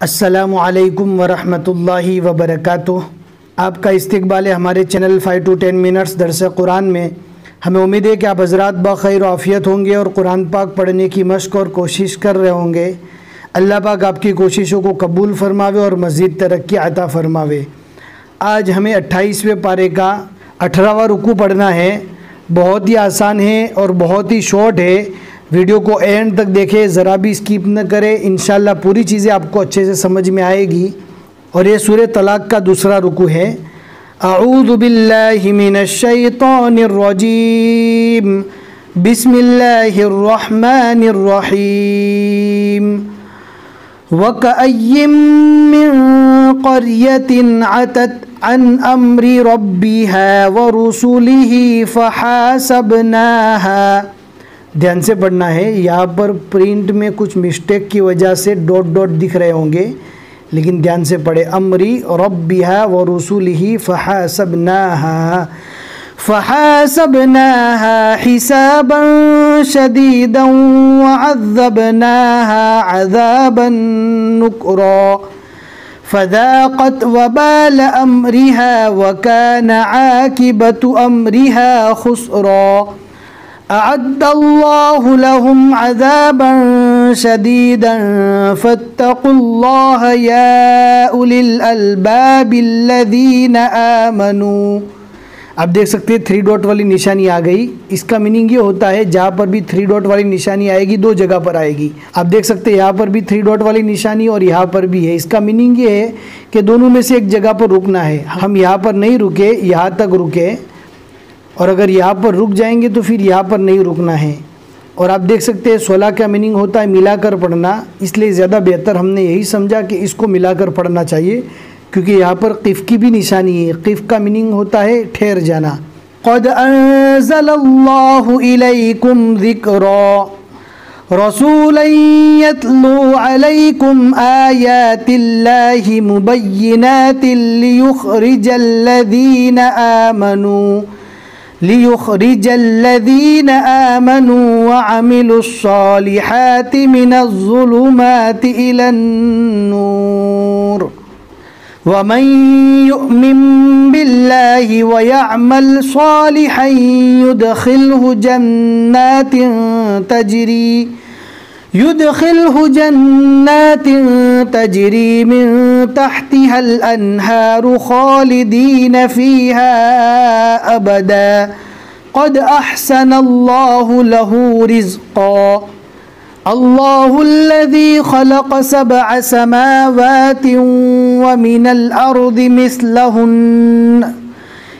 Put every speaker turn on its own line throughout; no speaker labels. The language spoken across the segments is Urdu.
السلام علیکم ورحمۃ اللہ وبرکاتہ۔ آپ کا استقبال ہے ہمارے channel five two ten minutes درس قرآن میں۔ ہمیں امید ہے کہ آپ حضرات بخیر و عافیت ہوں گے اور قرآن پاک پڑھنے کی مشق اور کوشش کر رہے ہوں گے۔ اللہ پاک آپ کی کوششوں کو قبول فرماوے اور مزید ترقی عطا فرماوے۔ آج ہمیں اٹھائیسویں پارے کا اٹھارہواں رکو پڑھنا ہے۔ بہت ہی آسان ہے اور بہت ہی شارٹ ہے۔ ویڈیو کو اینڈ تک دیکھیں، ذرا بھی اسکیپ نہ کرے انشاءاللہ پوری چیزیں آپ کو اچھے سے سمجھ میں آئے گی۔ اور یہ سورہ طلاق کا دوسرا رکو ہے۔ اعوذ باللہ من الشیطان الرجیم۔ بسم اللہ الرحمن الرحیم۔ وَكَأَيِّن مِّن قَرْيَةٍ عَتَتْ عَنْ أَمْرِ رَبِّهَا وَرُسُلِهِ فَحَاسَبْنَاهَا دھیان سے پڑھنا ہے۔ یہاں پر پرنٹ میں کچھ مسٹیک کی وجہ سے ڈوٹ ڈوٹ دکھ رہے ہوں گے۔ لیکن دھیان سے پڑھے امری ربیہ و رسول ہی فحاسبناها فحاسبناها حسابا شديدا وعذبناها عذابا نكرا فذاقت وبال أمرها وكان عاكبة أمرها خسرا۔ أعد الله لهم عذابا شديدا. فاتقوا الله يا أولي الألباب الذين آمنوا. آپ دیکھ سکتے ہیں تھری ڈاٹ والی نشانی آ گئی. اس کا میننگ یہ ہوتا ہے جہاں پر بھی تھری ڈاٹ والی نشانی آئے گی، دو جگہ پر آئے گی. آپ دیکھ سکتے ہیں یہاں پر بھی تھری ڈاٹ والی نشانی اور یہاں پر بھی ہے. اس کا میننگ یہ ہے کہ دونوں میں سے ایک جگہ پر رکنا ہے. ہم یہاں پر نہیں رکے، یہاں تک رکے. اور اگر یہاں پر رک جائیں گے تو پھر یہاں پر نہیں رکنا ہے۔ اور آپ دیکھ سکتے ہیں سولہ کا میننگ ہوتا ہے ملا کر پڑھنا۔ اس لیے زیادہ بہتر ہم نے یہی سمجھا کہ اس کو ملا کر پڑھنا چاہیے، کیونکہ یہاں پر قف کی بھی نشانی ہے۔ قف کا میننگ ہوتا ہے ٹھہر جانا۔ قد انزل اللہ الیکم ذکرا۔ رسولا يتلو عليكم آيات الله مبينات ليخرج الذين آمنوا۔ ليخرج الذين آمنوا وعملوا الصالحات من الظلمات إلى النور. ومن يؤمن بالله ويعمل صالحا يدخله جنات تجري يدخله جنات تجري من تحتها الأنهار خالدين فيها أبدا. قد أحسن الله له رزقا. الله الذي خلق سبع سماوات ومن الأرض مثلهن.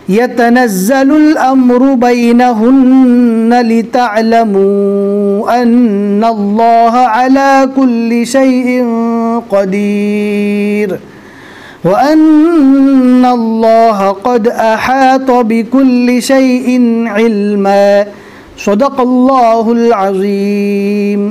يتنزل الأمر بينهن لتعلموا أن الله على كل شيء قدير وأن الله قد أحاط بكل شيء علما. صدق الله العظيم.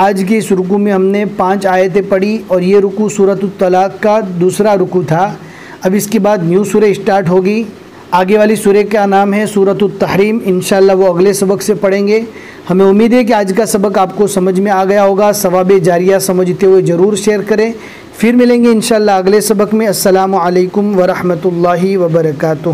آج کے اس رکو میں ہم نے پانچ آیتیں پڑھی اور یہ رکو صورت الطلاق کا دوسرا رکو تھا۔ اب اس کے بعد نیو سورہ اسٹارٹ ہوگی۔ آگے والی سورہ کا نام ہے صورت التحریم۔ انشاءاللہ وہ اگلے سبق سے پڑھیں گے۔ ہمیں امید ہے کہ آج کا سبق آپ کو سمجھ میں آ گیا ہوگا۔ ثواب جاریہ سمجھتے ہوئے ضرور شیئر کریں۔ پھر ملیں گے انشاءاللہ اگلے سبق میں۔ السلام علیکم ورحمۃ اللہ وبرکاتہ۔